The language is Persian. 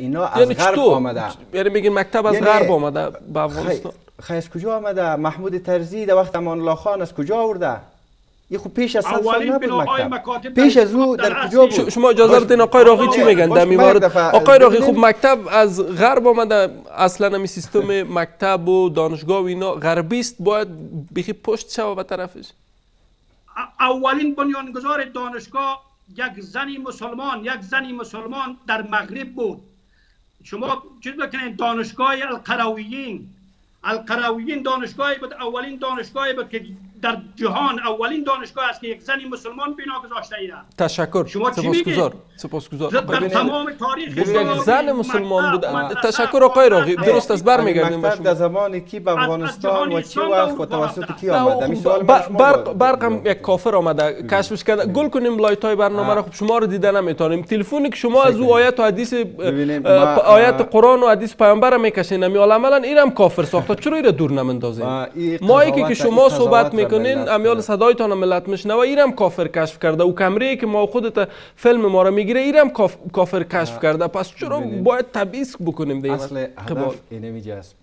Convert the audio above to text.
اینا از یعنی غرب چطور آمده یعنی میگین مکتب از یعنی غرب آمده به افغانستان خی, از کجا آمده؟ محمود ترزی در وقت امان الله خان از کجا آورده؟ این خب پیش از 100 سال نبود مکتب. پیش از او در کجا بود شما اجازه بدین آقای راقی چی میگن؟ در دفعه آقای راقی خب ببینیم. مکتب از غرب آمده اصلا می سیستم مکتب و دانشگاه و اینا غربی است باید بخی پشت شوه به طرفش. ا- اولین بنیانگذار دانشگاه یک زنی مسلمان یک زنی مسلمان در مغرب بود. شما چیز بکنید دانشگاه القرویین. القرویین دانشگاهی بود اولین دانشگاهی بود که در جهان اولین دانشگاه است که یک زنی مسلمان بنا گذاشته ایده تشکر. شما چی سپاسگزار. سپاسگزار. در تمام تاریخ یک زن مسلمان بود تشکر آقای راقی خانه، درست است برمیگردیم به مکتب در زمان کی به از- از افغانستان و چی وقت و توسط کی نه، آمده؟ خب می سوال برق برق هم یک کافر آمده. کشفش کرده. گل کنیم لایت های برنامه را خب شما رو دیده نمی‌تونیم. تلفنی که شما از او آیت و حدیث آیت قرآن و حدیث پیامبر می‌کشین نمی عملا این هم کافر ساخته. چرا این دور نمندازین ما که شما صحبت می‌کنین امیال. صدایتان ملت میشنوه اینم کافر کشف کرده. و کمره که ما خودت فیلم ما رو می‌گیره کاف- کافر کشف کرده. پس چرا باید تبعیض بکنیم دیگه؟ اصل قبال هدف اینه میجاست